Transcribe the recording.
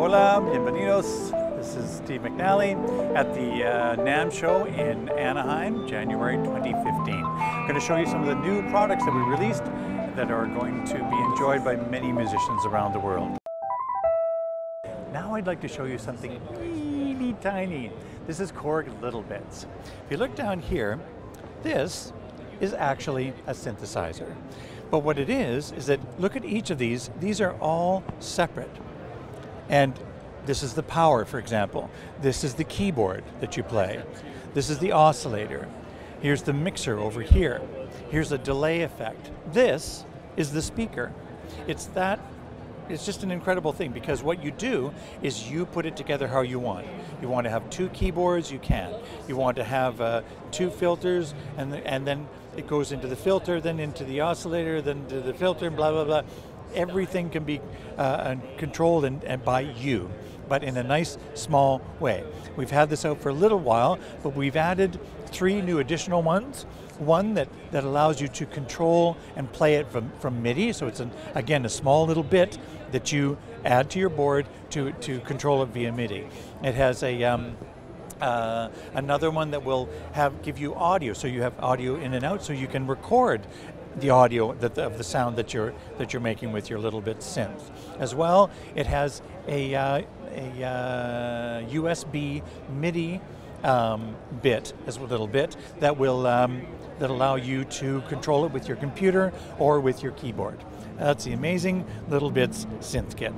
Hola, bienvenidos. This is Steve McNally at the uh, NAMM show in Anaheim, January 2015. I'm going to show you some of the new products that we released that are going to be enjoyed by many musicians around the world. Now I'd like to show you something really tiny. This is Korg Little Bits. If you look down here, this is actually a synthesizer. But what it is, is that look at each of these, these are all separate. And this is the power, for example. This is the keyboard that you play. This is the oscillator. Here's the mixer over here. Here's a delay effect. This is the speaker. It's that, it's just an incredible thing because what you do is you put it together how you want. You want to have two keyboards, you can. You want to have uh, two filters and, the, and then it goes into the filter, then into the oscillator, then to the filter, and blah, blah, blah everything can be uh, controlled and, and by you but in a nice small way. We've had this out for a little while, but we've added three new additional ones. One that, that allows you to control and play it from, from MIDI, so it's an, again a small little bit that you add to your board to, to control it via MIDI. It has a um, uh, another one that will have give you audio, so you have audio in and out, so you can record the audio that the, of the sound that you're that you're making with your little bit synth. As well, it has a uh, a uh, USB MIDI um, bit as a little bit that will um, that allow you to control it with your computer or with your keyboard. That's the amazing Little Bits synth kit.